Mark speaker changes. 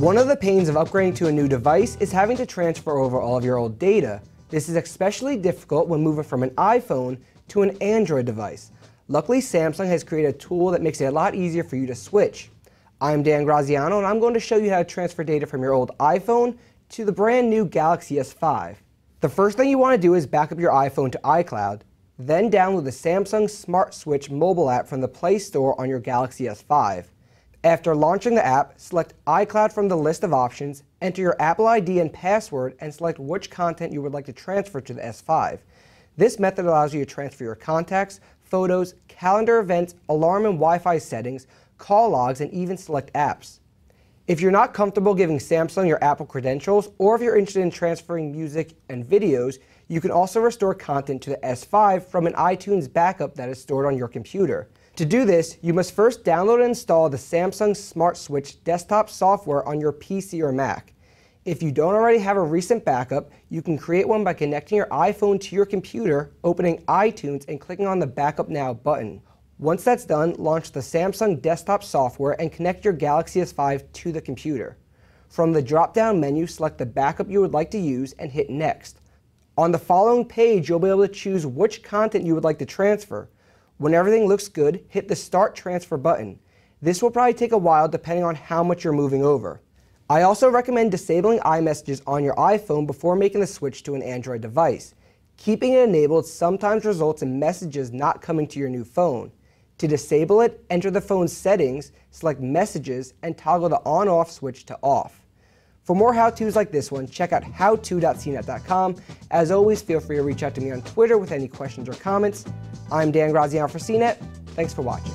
Speaker 1: One of the pains of upgrading to a new device is having to transfer over all of your old data. This is especially difficult when moving from an iPhone to an Android device. Luckily, Samsung has created a tool that makes it a lot easier for you to switch. I'm Dan Graziano, and I'm going to show you how to transfer data from your old iPhone to the brand new Galaxy S5. The first thing you want to do is back up your iPhone to iCloud, then download the Samsung Smart Switch mobile app from the Play Store on your Galaxy S5. After launching the app, select iCloud from the list of options, enter your Apple ID and password, and select which content you would like to transfer to the S5. This method allows you to transfer your contacts, photos, calendar events, alarm and Wi-Fi settings, call logs, and even select apps. If you're not comfortable giving Samsung your Apple credentials, or if you're interested in transferring music and videos, you can also restore content to the S5 from an iTunes backup that is stored on your computer. To do this, you must first download and install the Samsung Smart Switch desktop software on your PC or Mac. If you don't already have a recent backup, you can create one by connecting your iPhone to your computer, opening iTunes, and clicking on the Backup Now button. Once that's done, launch the Samsung desktop software and connect your Galaxy S5 to the computer. From the drop-down menu, select the backup you would like to use and hit Next. On the following page, you'll be able to choose which content you would like to transfer. When everything looks good, hit the Start Transfer button. This will probably take a while depending on how much you're moving over. I also recommend disabling iMessages on your iPhone before making the switch to an Android device. Keeping it enabled sometimes results in messages not coming to your new phone. To disable it, enter the phone's settings, select Messages, and toggle the on-off switch to off. For more how-tos like this one, check out howto.cnet.com. As always, feel free to reach out to me on Twitter with any questions or comments. I'm Dan Graziano for CNET. Thanks for watching.